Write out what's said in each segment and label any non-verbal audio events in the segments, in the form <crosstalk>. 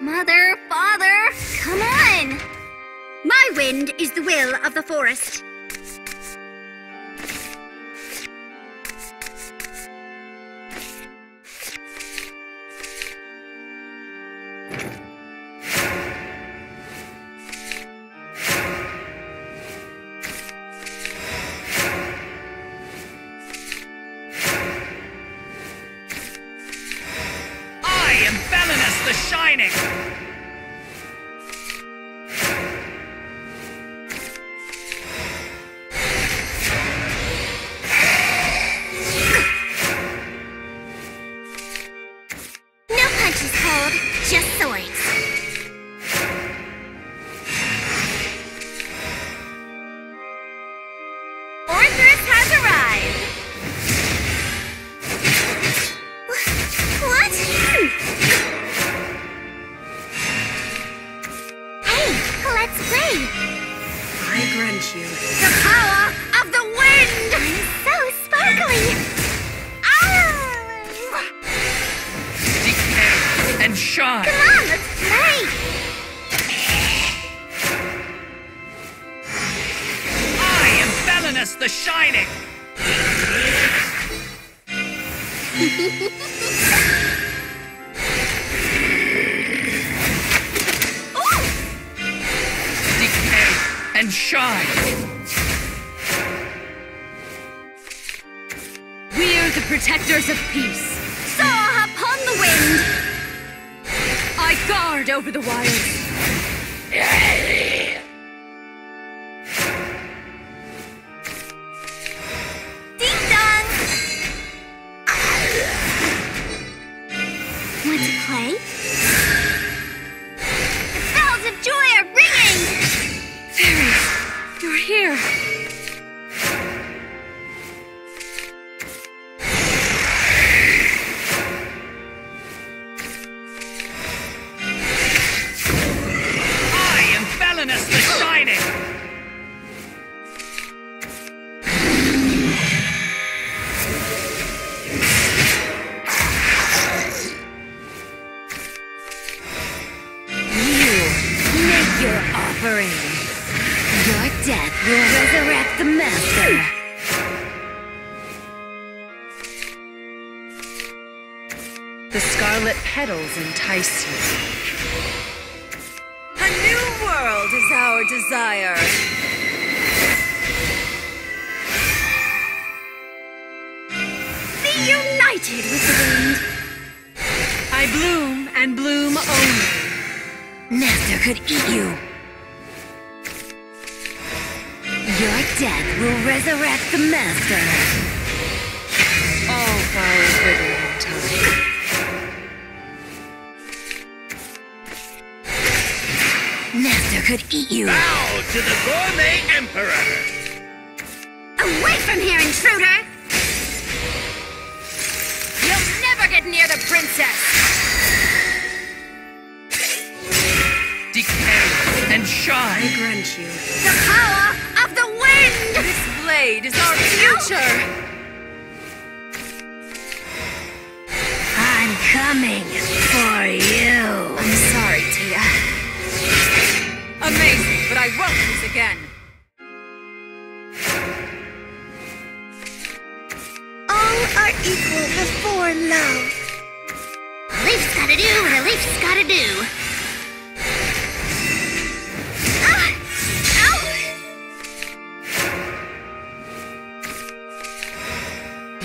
Mother, father, come on! My wind is the will of the forest. I am back! The Shining! No punches hold, just swords. The power of the wind! I'm so sparkly! Ow! Decay and shine! Come on, let's play! I am Belinus the Shining! <laughs> and shine! We're the protectors of peace. Soar upon the wind! I guard over the wilds. Your death will resurrect the master. The scarlet petals entice you. A new world is our desire. Be united with the wind! I bloom and bloom only. Master could eat you! Your death will resurrect the master. All flowers wither in time. Master could eat you! Bow to the Gourmet Emperor! Away from here, intruder! You'll never get near the princess. Decay and shine. I shine! grant you. The power our. I'm coming for you! I'm sorry, Tia. Amazing, but I won't lose again. All are equal before love. Leaf's gotta do what leaf's gotta do.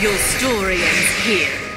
Your story ends here.